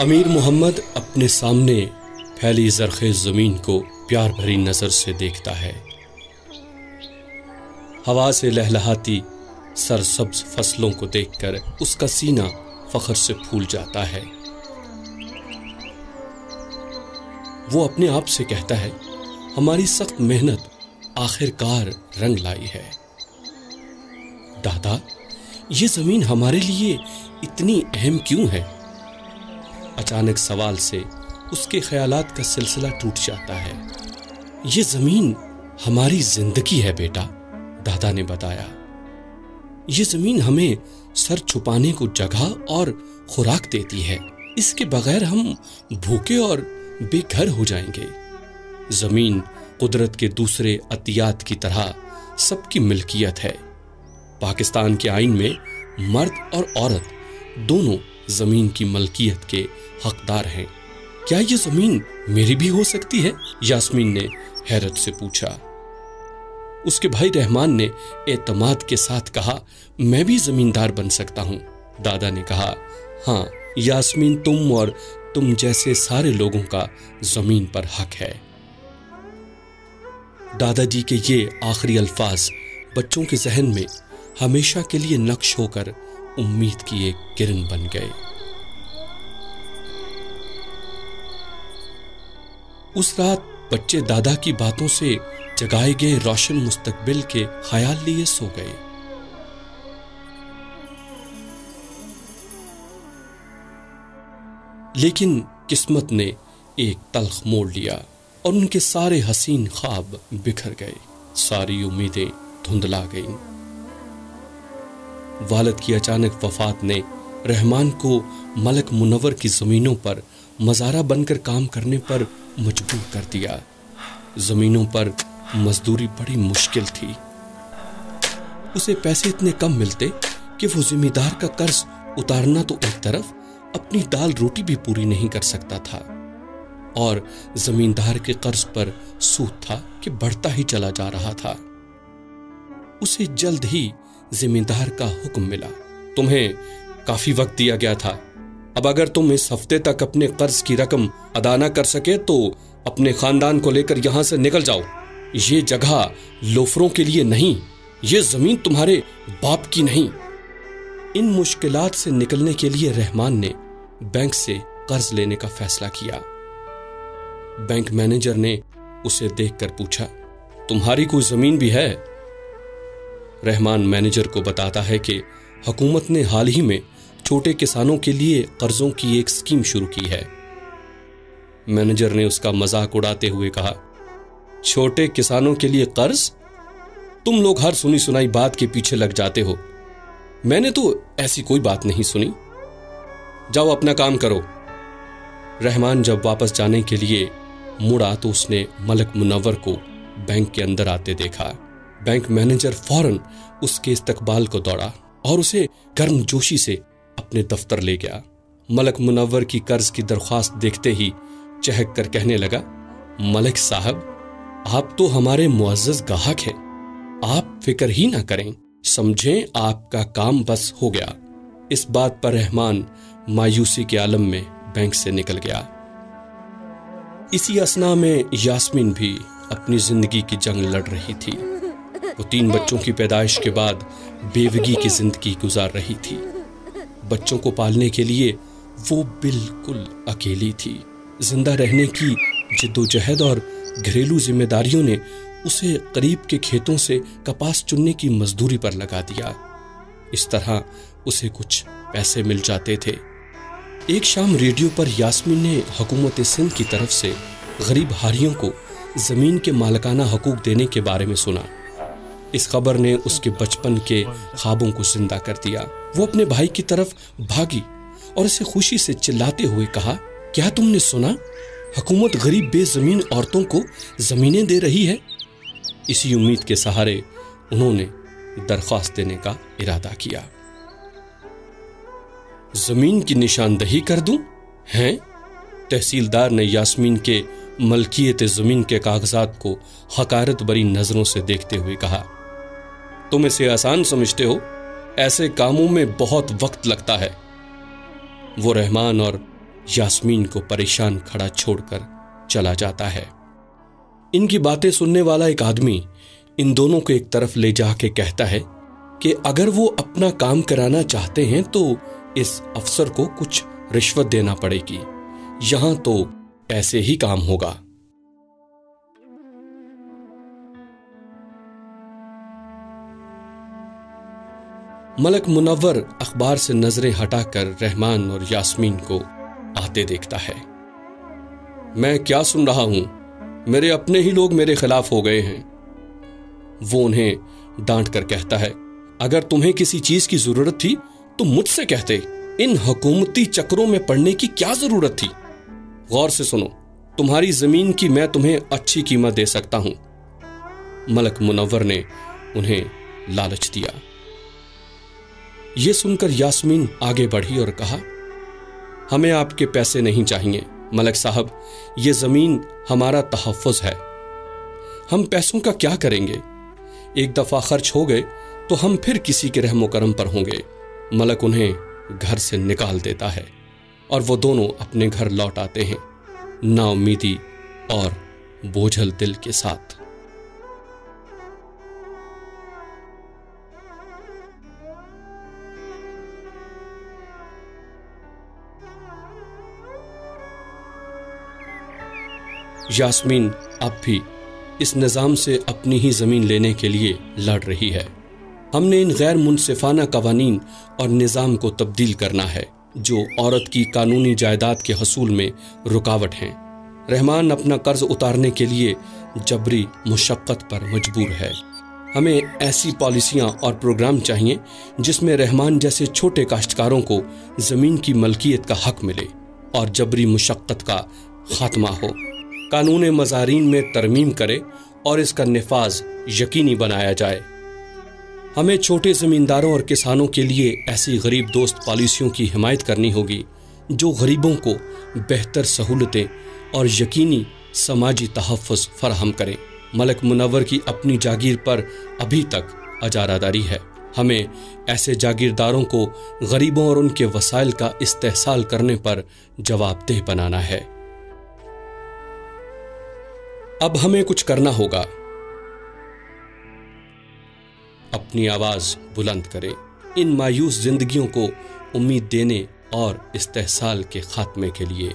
अमीर मोहम्मद अपने सामने फैली जरखेज ज़मीन को प्यार भरी नज़र से देखता है। हवा से लहलहाती सरसब्ज फ़सलों को देखकर उसका सीना फखर से फूल जाता है। वो अपने आप से कहता है, हमारी सख्त मेहनत आखिरकार रंग लाई है। दादा, ये ज़मीन हमारे लिए इतनी अहम क्यों है? अचानक सवाल से उसके ख्यालात का सिलसिला टूट जाता है। ये ज़मीन हमारी ज़िंदगी है बेटा, दादा ने बताया। ये ज़मीन हमें सर छुपाने को जगह और खुराक देती है। इसके बगैर हम भूखे और बेघर हो जाएँगे। ज़मीन कुदरत के दूसरे अतियात की तरह सबकी मिल्कियत है। पाकिस्तान के आइन में मर्द और औरत दोनों ज़मीन की मलकियत के हकदार हैं। क्या ये ज़मीन मेरी भी हो सकती है? यास्मीन ने हैरत से पूछा। उसके भाई रहमान ने एतमाद के साथ कहा, मैं भी जमींदार बन सकता हूँ। दादा ने कहा हाँ यास्मीन तुम और तुम जैसे सारे लोगों का ज़मीन पर हक है। दादाजी के ये आखिरी अल्फाज बच्चों के जहन में हमेशा के लिए नक्श होकर उम्मीद की एक किरण बन गए उस रात बच्चे दादा की बातों से जगाए गए रोशन मुस्तकबिल के ख्याल लिए सो गए। लेकिन किस्मत ने एक तलख मोड़ लिया और उनके सारे हसीन ख्वाब बिखर गए। सारी उम्मीदें धुंधला गईं। वालद की अचानक वफात ने रहमान को मलक मुनवर की जमीनों पर मजारा बनकर काम करने पर मजबूर कर दिया। जमीनों पर मजदूरी बड़ी मुश्किल थी। उसे पैसे इतने कम मिलते कि वो जिम्मेदार का कर्ज उतारना तो एक तरफ़, अपनी दाल रोटी भी पूरी नहीं कर सकता था। और जमींदार के कर्ज पर सूद था कि बढ़ता ही चला जा रहा था। उसे जल्द ही जिम्मेदार का हुक्म मिला। तुम्हें काफ़ी वक्त दिया गया था। अब अगर तुम इस हफ़्ते तक अपने कर्ज की रकम अदा न कर सके तो अपने खानदान को लेकर यहाँ से निकल जाओ। ये जगह लोफरों के लिए नहीं, ये ज़मीन तुम्हारे बाप की नहीं। इन मुश्किलात से निकलने के लिए रहमान ने बैंक से कर्ज लेने का फैसला किया। बैंक मैनेजर ने उसे देखकर पूछा, तुम्हारी कोई ज़मीन भी है? रहमान मैनेजर को बताता है कि हुकूमत ने हाल ही में छोटे किसानों के लिए कर्जों की एक स्कीम शुरू की है। मैनेजर ने उसका मज़ाक उड़ाते हुए कहा, छोटे किसानों के लिए कर्ज? तुम लोग हर सुनी सुनाई बात के पीछे लग जाते हो। मैंने तो ऐसी कोई बात नहीं सुनी। जाओ अपना काम करो। रहमान जब वापस जाने के लिए मुड़ा तो उसने मलक मुनवर को बैंक के अंदर आते देखा। बैंक मैनेजर फ़ौरन उसके इस्तकबाल को दौड़ा और उसे गर्म जोशी से अपने दफ्तर ले गया। मलक मुनवर की कर्ज की दरख्वास्त देखते ही चहक कर कहने लगा, मलिक साहब, आप तो हमारे मुआज गाहक हैं। आप फ़िक्र ही ना करें, समझें आपका काम बस हो गया। इस बात पर रहमान मायूसी के आलम में बैंक से निकल गया। इसी असना में यास्मीन भी अपनी ज़िंदगी की जंग लड़ रही थी। वो तीन बच्चों की पैदाइश के बाद बेवगी की ज़िंदगी गुजार रही थी। बच्चों को पालने के लिए वो बिल्कुल अकेली थी। ज़िंदा रहने की जिद्दोजहद और घरेलू जिम्मेदारियों ने उसे करीब के खेतों से कपास चुनने की मजदूरी पर लगा दिया। इस तरह उसे कुछ पैसे मिल जाते थे। एक शाम रेडियो पर यास्मीन ने हुकूमत सिंध की तरफ़ से गरीब हारियों को ज़मीन के मालकाना हकूक देने के बारे में सुना। इस खबर ने उसके बचपन के ख्वाबों को ज़िंदा कर दिया वो अपने भाई की तरफ़ भागी और इसे खुशी से चिल्लाते हुए कहा, क्या तुमने सुना हुकूमत गरीब, बेजमीन औरतों को जमीनें दे रही है इसी उम्मीद के सहारे उन्होंने दरख्वास्त देने का इरादा किया ज़मीन की निशानदही कर दूँ? हैं? तहसीलदार ने यास्मीन के मलकियत ज़मीन के कागजात को हकारत बरी नज़रों से देखते हुए कहा तुम इसे आसान समझते हो। ऐसे कामों में बहुत वक्त लगता है। वो रहमान और यास्मीन को परेशान खड़ा छोड़कर चला जाता है। इनकी बातें सुनने वाला एक आदमी इन दोनों को एक तरफ़ ले जाके कहता है कि अगर वो अपना काम कराना चाहते हैं तो इस अफसर को कुछ रिश्वत देना पड़ेगी। यहाँ तो ऐसे ही काम होगा। मलक मुनवर अखबार से नज़रें हटाकर रहमान और यास्मीन को आते देखता है। मैं क्या सुन रहा हूँ? मेरे अपने ही लोग मेरे खिलाफ हो गए हैं। वो उन्हें डांट कर कहता है, अगर तुम्हें किसी चीज़ की ज़रूरत थी तो मुझसे कहते। इन हुकूमती चक्रों में पड़ने की क्या ज़रूरत थी? गौर से सुनो, तुम्हारी ज़मीन की मैं तुम्हें अच्छी कीमत दे सकता हूँ। मलक मुनवर ने उन्हें लालच दिया। यह सुनकर यास्मीन आगे बढ़ी और कहा, हमें आपके पैसे नहीं चाहिए। मलक साहब, ये ज़मीन हमारा तहफ़ है। हम पैसों का क्या करेंगे? एक दफ़ा खर्च हो गए तो हम फिर किसी के रहमो करम पर होंगे। मलक उन्हें घर से निकाल देता है और वो दोनों अपने घर लौट आते हैं, नाउमीदी और बोझल दिल के साथ। यास्मीन अब भी इस निज़ाम से अपनी ही ज़मीन लेने के लिए लड़ रही है। हमने इन गैर मुनसिफाना कवानीन और निज़ाम को तब्दील करना है, जो औरत की कानूनी जायदाद के हसूल में रुकावट हैं। रहमान अपना कर्ज उतारने के लिए जबरी मुशक्क़त पर मजबूर है। हमें ऐसी पॉलिसियाँ और प्रोग्राम चाहिए, जिसमें रहमान जैसे छोटे काश्तकारों को ज़मीन की मलकियत का हक मिले और जबरी मुशक्क़त का खात्मा हो। कानून मजारीन में तरमीम करे और इसका नफाज यकीनी बनाया जाए। हमें छोटे जमींदारों और किसानों के लिए ऐसी गरीब दोस्त पॉलिसियों की हिमायत करनी होगी, जो गरीबों को बेहतर सहूलतें और यकीनी समाजी तहफ़ फराहम करें। मलक मुनवर की अपनी जागीर पर अभी तक अजारादारी है। हमें ऐसे जागीरदारों को गरीबों और उनके वसाइल का इस्तेसाल करने पर जवाबदेह बनाना है। अब हमें कुछ करना होगा। अपनी आवाज़ बुलंद करें, इन मायूस जिंदगियों को उम्मीद देने और इस्तेसाल के खात्मे के लिए।